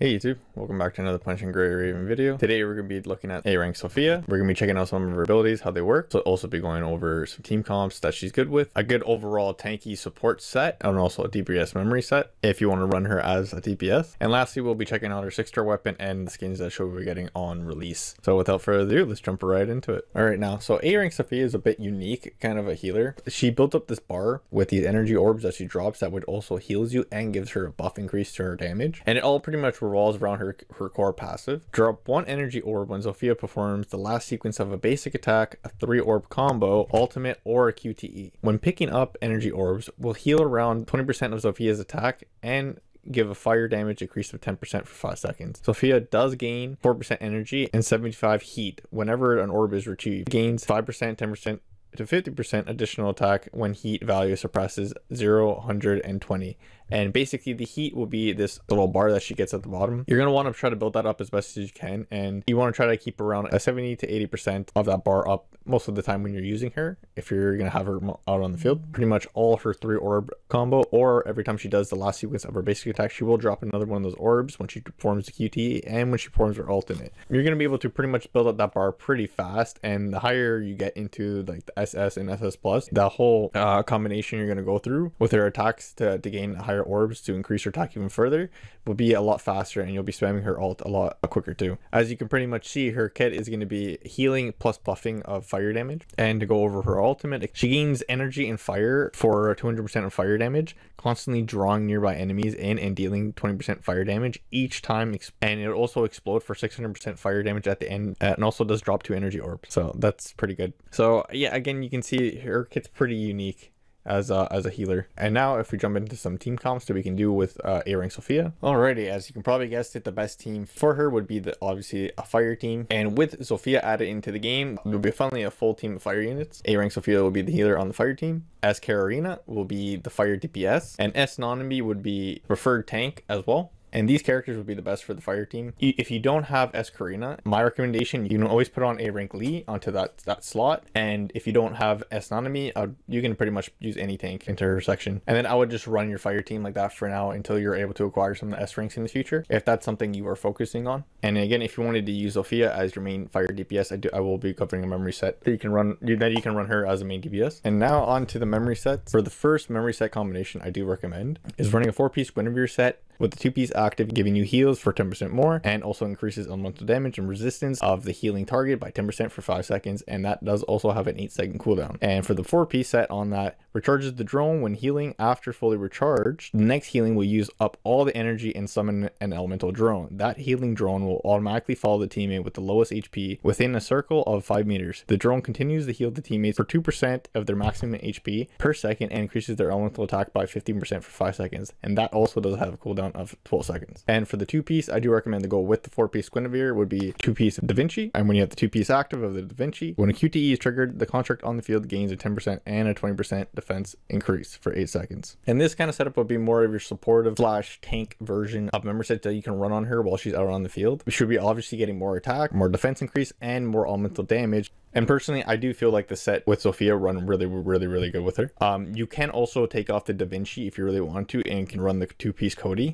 Hey YouTube, welcome back to another Punishing Gray Raven video. Today we're going to be looking at A rank Sofia. We're going to be checking out some of her abilities, how they work. So also be going over some team comps that she's good with, a good overall tanky support set, and also a DPS memory set if you want to run her as a DPS. And lastly, we'll be checking out her 6 star weapon and the skins that she'll be getting on release. So without further ado, let's jump right into it. Alright now, so A rank Sofia is a bit unique, kind of a healer. She built up this bar with these energy orbs that she drops that would also heals you and gives her a buff increase to her damage. And it all pretty much revolves around her her core passive. Drop one energy orb when Sofia performs the last sequence of a basic attack, a three orb combo, ultimate, or a QTE. When picking up energy orbs, will heal around 20% of Sofia's attack and give a fire damage increase of 10% for 5 seconds. Sofia does gain 4% energy and 75 heat whenever an orb is retrieved. Gains 5%, 10% to 50% additional attack when heat value surpasses 0, 120. And basically the heat will be this little bar that she gets at the bottom. You're going to want to try to build that up as best as you can. And you want to try to keep around a 70 to 80% of that bar up most of the time when you're using her. If you're going to have her out on the field, pretty much all her three orb combo or every time she does the last sequence of her basic attack, she will drop another one of those orbs when she performs the QT and when she performs her ultimate. You're going to be able to pretty much build up that bar pretty fast. And the higher you get into like the SS and SS plus, that whole uh, combination you're going to go through with her attacks to, to gain a higher higher orbs to increase her attack even further will be a lot faster and you'll be spamming her ult a lot quicker too. As you can pretty much see, her kit is going to be healing plus buffing of fire damage. And to go over her ultimate, she gains energy and fire for 200% of fire damage, constantly drawing nearby enemies in and dealing 20% fire damage each time. And it also explode for 600% fire damage at the end uh, and also does drop two energy orbs. So that's pretty good. So yeah, again, you can see her kit's pretty unique as a, as a healer. And now if we jump into some team comps that we can do with uh, A-Rank Sofia. Alrighty, as you can probably guess it, the best team for her would be the obviously a fire team. And with Sofia added into the game, it will be finally a full team of fire units. A-Rank Sofia will be the healer on the fire team. S Karina will be the fire DPS. And S Nanami would be preferred tank as well and these characters would be the best for the fire team. If you don't have S Karina, my recommendation, you can always put on A rank Lee onto that, that slot. And if you don't have S Nanami, uh, you can pretty much use any tank into her section. And then I would just run your fire team like that for now until you're able to acquire some of the S ranks in the future, if that's something you are focusing on. And again, if you wanted to use Sofia as your main fire DPS, I do I will be covering a memory set that you can run that you can run her as a main DPS. And now on to the memory sets. For the first memory set combination I do recommend is running a four piece Guinevere set with the two piece active giving you heals for 10% more and also increases elemental damage and resistance of the healing target by 10% for 5 seconds and that does also have an 8 second cooldown. And for the 4 piece set on that recharges the drone when healing after fully recharged. The next healing will use up all the energy and summon an elemental drone. That healing drone will automatically follow the teammate with the lowest HP within a circle of 5 meters. The drone continues to heal the teammates for 2% of their maximum HP per second and increases their elemental attack by 15% for 5 seconds and that also does have a cooldown of 12 seconds. And for the two piece, I do recommend the go with the four piece Guinevere would be two piece Da Vinci. And when you have the two piece active of the Da Vinci, when a QTE is triggered, the construct on the field gains a 10% and a 20% defense increase for eight seconds. And this kind of setup would be more of your supportive slash tank version of member set that you can run on her while she's out on the field. We should be obviously getting more attack, more defense increase, and more elemental damage and personally, I do feel like the set with Sofia run really, really, really good with her. Um, you can also take off the Da Vinci if you really want to and can run the two-piece Cody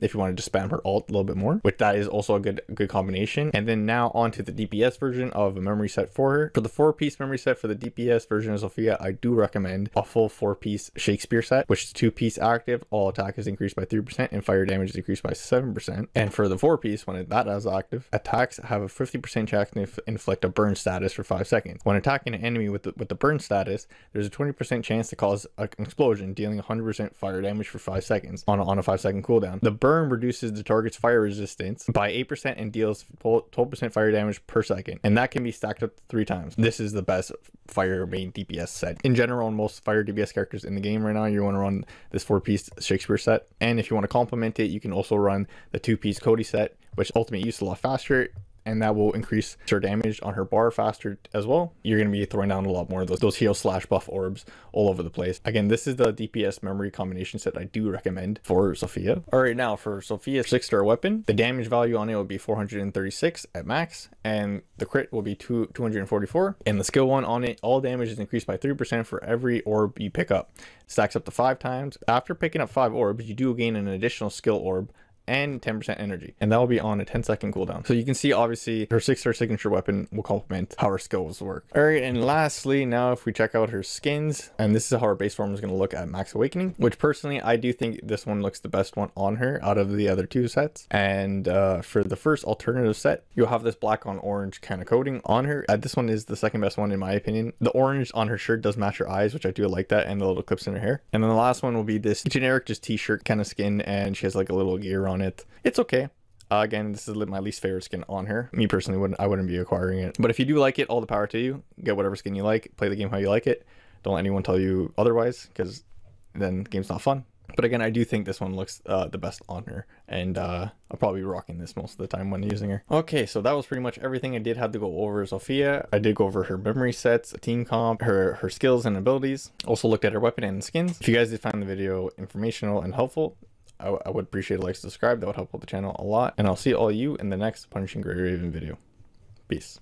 if you wanted to spam her ult a little bit more, which that is also a good good combination. And then now onto the DPS version of a memory set for her. For the four-piece memory set for the DPS version of Sofia, I do recommend a full four-piece Shakespeare set, which is two-piece active. All attack is increased by 3% and fire damage is increased by 7%. And for the four-piece, when that is active, attacks have a 50% chance to inflict a burn status for 5 seconds. When attacking an enemy with the, with the burn status, there's a 20% chance to cause an explosion, dealing 100% fire damage for 5 seconds on a, on a 5 second cooldown. The burn reduces the target's fire resistance by 8% and deals 12% fire damage per second, and that can be stacked up three times. This is the best fire main DPS set. In general, on most fire DPS characters in the game right now, you want to run this 4-piece Shakespeare set, and if you want to complement it, you can also run the 2-piece Cody set, which ultimately use a lot faster and that will increase her damage on her bar faster as well. You're going to be throwing down a lot more of those, those heal slash buff orbs all over the place. Again, this is the DPS memory combination set I do recommend for Sofia. All right, now for Sofia's six star weapon, the damage value on it will be 436 at max, and the crit will be two, 244. And the skill one on it, all damage is increased by 3% for every orb you pick up. Stacks up to five times. After picking up five orbs, you do gain an additional skill orb and 10% energy. And that will be on a 10 second cooldown. So you can see obviously her six star signature weapon will complement how her skills work. All right, and lastly, now if we check out her skins, and this is how her base form is going to look at Max Awakening, which personally I do think this one looks the best one on her out of the other two sets. And uh, for the first alternative set, you'll have this black on orange kind of coating on her. Uh, this one is the second best one in my opinion. The orange on her shirt does match her eyes, which I do like that, and the little clips in her hair. And then the last one will be this generic just t-shirt kind of skin, and she has like a little gear on it. It's okay. Uh, again, this is my least favorite skin on her. Me personally wouldn't I wouldn't be acquiring it. But if you do like it, all the power to you. Get whatever skin you like. Play the game how you like it. Don't let anyone tell you otherwise, because then the game's not fun. But again, I do think this one looks uh, the best on her, and uh, I'll probably be rocking this most of the time when using her. Okay, so that was pretty much everything I did have to go over Sofia. I did go over her memory sets, team comp, her, her skills and abilities. Also looked at her weapon and skins. If you guys did find the video informational and helpful, I, I would appreciate a like, subscribe. That would help out the channel a lot. And I'll see all you in the next Punishing Gray Raven video. Peace.